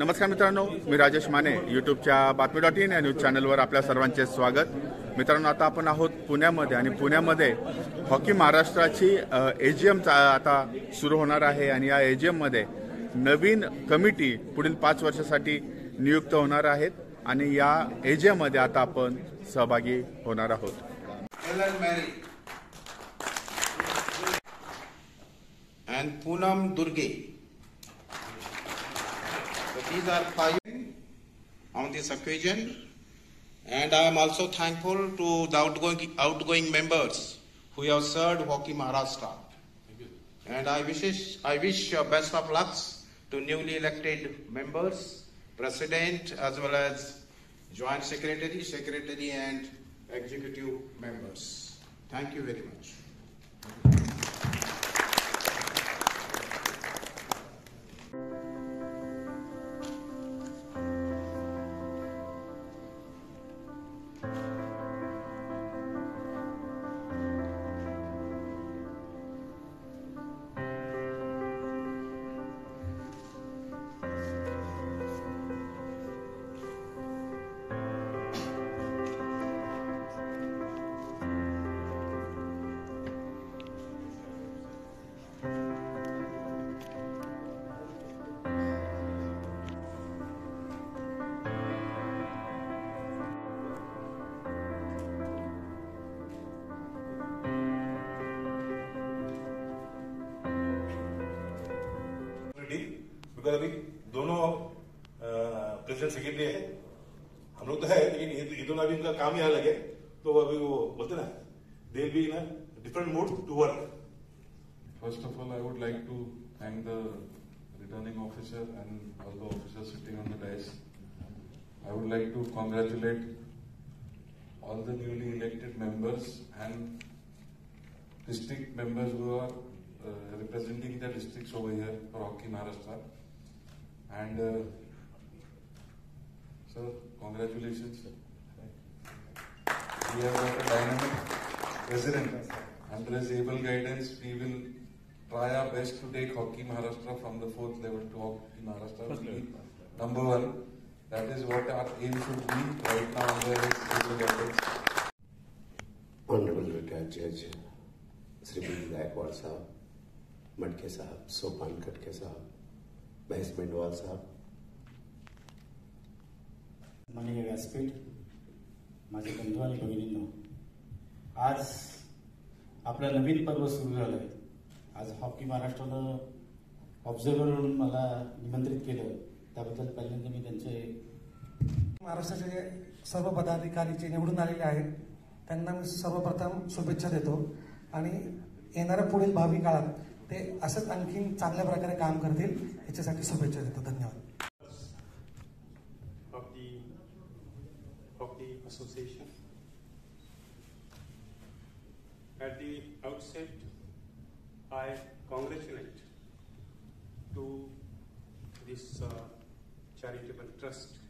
नमस्कार मित्रांनो मी राजेश माने यूट्यूबच्या बातमी डॉट इन या न्यूज चॅनलवर आपल्या सर्वांचे स्वागत. मित्रांनो आता आपण आहोत पुण्यामध्ये आणि पुण्यामध्ये हॉकी महाराष्ट्राची ए जी एम आता सुरू होणार आहे आणि या ए जी एममध्ये नवीन कमिटी पुढील पाच वर्षासाठी नियुक्त होणार आहेत आणि या एजीएममध्ये एममध्ये आता आपण सहभागी होणार आहोत. And Poonam Durge these are five on this occasion, and I am also thankful to the outgoing outgoing members who have served Hockey Maharashtra. And I wish I wish best of luck to newly elected members, president as well as joint secretary, secretary, and executive members. Thank you very much. करी दोनों president secretary है। हम लोग तो है, लेकिन ये दोनों अभी उनका काम यहाँ लगे। तो अभी वो बोलते ना they be in different mood to work first of all I would like to thank the returning officer and all the officer sitting on the dais I would like to congratulate all the newly elected members and district members who are representing the their over here for hockey Maharashtra And uh, sir, congratulations. We have got a dynamic president. Under his able guidance, we will try our best to take Hockey Maharashtra from the fourth level to Hockey Maharashtra. Number one. That is what our aim should be right now under his able guidance. Honorable retired Judge Sri Gaikwad Sahab, Madke Sahab, Sopan Katke Sahab, Mahesh Mendwal Sahab माननीय व्यासपीठ माझे बंधू आणि भगिनींनो आज आपलं नवीन पर्व सुरू झालं आहे आज हॉकी महाराष्ट्रानं ऑब्झर्वर म्हणून मला निमंत्रित केलं. त्याबद्दल पहिल्यांदा मी त्यांचे महाराष्ट्राचे सर्व पदाधिकारी जे निवडून आलेले आहेत त्यांना मी सर्वप्रथम शुभेच्छा देतो. आणि येणाऱ्या पुढील भावी काळात ते असंच आणखीन चांगल्या प्रकारे काम करतील याच्यासाठी शुभेच्छा देतो धन्यवाद of the Hockey Association. At the outset, I congratulate to this uh, charitable trust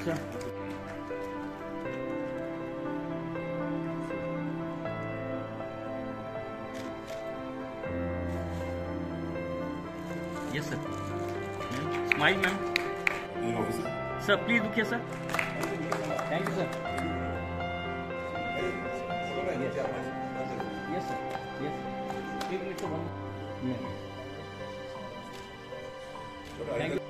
Okay. Yes sir smile ma'am sir please रुकिए sir thank you sir yes sir yes एक मिनट तो थैंक यू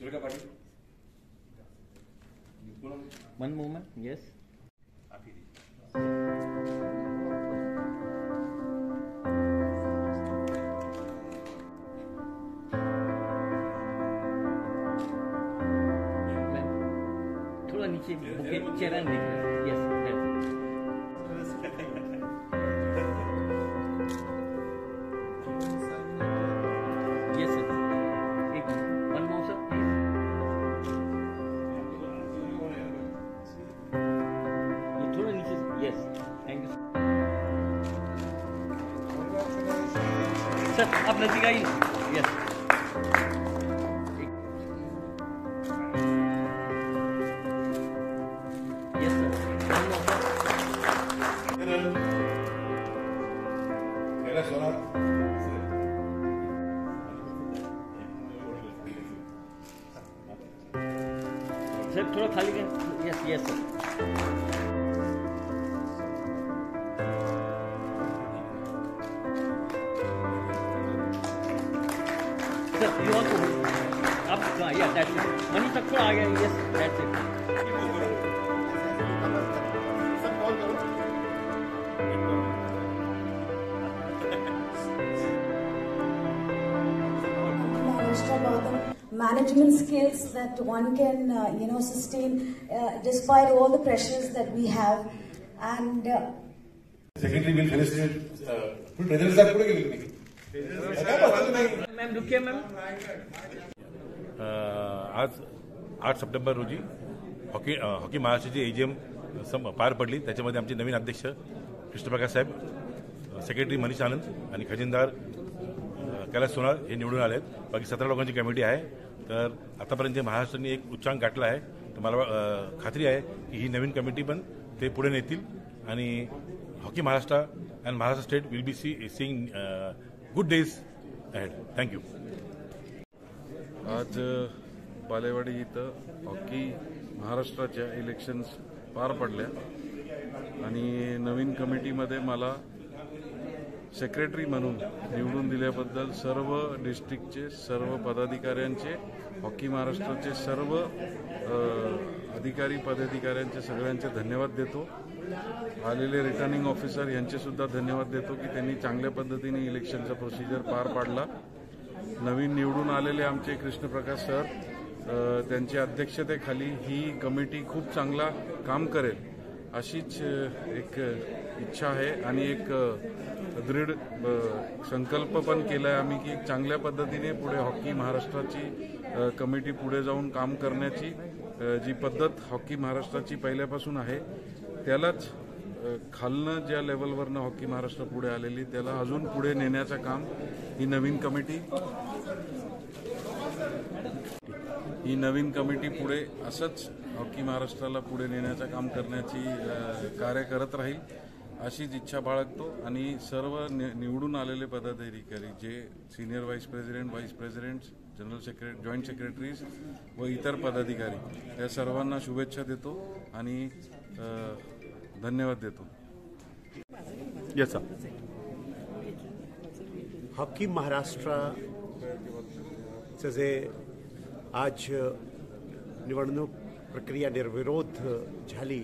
तुले काय पाठवतो मन Mohanam yes sir आप नजदीक आइए यस यस सर वन थोड़ा खाली yes yes sir आप या दैट्स इट मनी तक थोड़ा आ गया yes that's it Maharashtra about the management skills that one can, uh, you know, sustain uh, despite all the pressures that we have. And uh, Secretary will felicitate. Uh, full president sir पुढे गेले की नाही? काय बघतो नाही? Ma'am रुकिए ma'am अ, आज आठ सप्टेंबर रोजी हॉकी हॉकी महाराष्ट्राची एजीएम सम पार पडली. त्याच्यामध्ये आमचे नवीन अध्यक्ष कृष्णप्रकाश साहेब सेक्रेटरी मनीष आनंद आणि खजिनदार कैलास सोनार हे निवडून आले आहेत बाकी सतरा लोकांची कमिटी आहे. तर आतापर्यंत जे महाराष्ट्राने एक उच्चांक गाठला आहे तर मला खात्री आहे की ही नवीन कमिटी पण ते पुढे नेतील. आणि hockey Maharashtra and Maharashtra state will be see seeing good days ahead thank you आज बालेवाडी इथं हॉकी महाराष्ट्राच्या इलेक्शन्स पार पडल्या. आणि नवीन कमिटीमध्ये मला सेक्रेटरी म्हणून निवडून दिल्याबद्दल सर्व डिस्ट्रिक्टचे सर्व पदाधिकाऱ्यांचे हॉकी महाराष्ट्राचे सर्व अधिकारी पदाधिकाऱ्यांचे सगळ्यांचे धन्यवाद देतो. आलेले रिटर्निंग ऑफिसर यांचे सुद्धा धन्यवाद देतो की त्यांनी चांगल्या पद्धतीने इलेक्शनचा प्रोसिजर पार पाडला. नवीन निवडून आलेले आमचे कृष्णप्रकाश सर त्यांच्या अध्यक्षतेखाली ही कमिटी खूप चांगला काम करेल अशीच एक इच्छा आहे आणि एक दृढ संकल्प पण केला आहे आम्ही की चांगल्या पद्धतीने पुढे हॉकी महाराष्ट्राची कमिटी पुढे जाऊन काम करण्याची जी पद्धत हॉकी महाराष्ट्राची पहिल्यापासून आहे त्यालाच खालनं ज्या लेवलवरनं हॉकी महाराष्ट्र पुढे आलेली त्याला अजून पुढे नेण्याचं काम ही नवीन कमिटी ही नवीन कमिटी पुढे असंच हॉकी महाराष्ट्राला पुढे नेण्याचं काम करण्याची कार्य करत राहील अशीच इच्छा बाळगतो. आणि सर्व नि- निवडून आलेले पदाधिकारी जे senior vice president vice president general secretary joint secretaries व इतर पदाधिकारी या सर्वांना शुभेच्छा देतो आणि धन्यवाद देतो. सर हॉकी महाराष्ट्राचं जे आज निवडणूक प्रक्रिया निर्विरोध झाली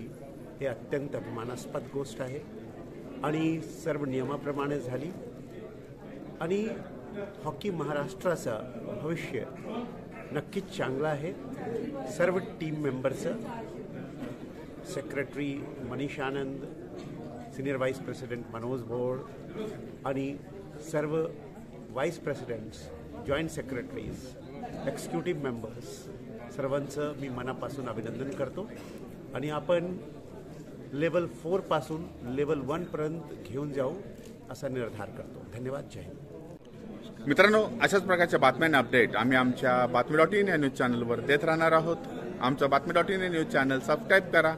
हे अत्यंत अभिमानास्पद गोष्ट आहे आणि सर्व नियमाप्रमाणे झाली. आणि हॉकी महाराष्ट्राचं भविष्य नक्कीच चांगलं आहे. सर्व team मेंबरचं secretary Manish Anand senior vice president Manoj Bhol आणि सर्व vice presidents joint secretaries executive members सर्वांचं मी मनापासून अभिनंदन करतो. आणि आपण लेवल फोरपासून लेवल वनपर्यंत घेऊन जाऊ असा निर्धार करतो. धन्यवाद. जय हिंद. मित्रांनो अशाच प्रकारच्या बातम्यांना अपडेट आम्ही आमच्या बातमी डॉट इन या न्यूज चॅनलवर देत राहणार आहोत. आमचं बातमी डॉट इन या न्यूज चॅनल सबस्क्राईब करा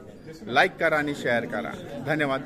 लाईक करा आणि शेअर करा. धन्यवाद.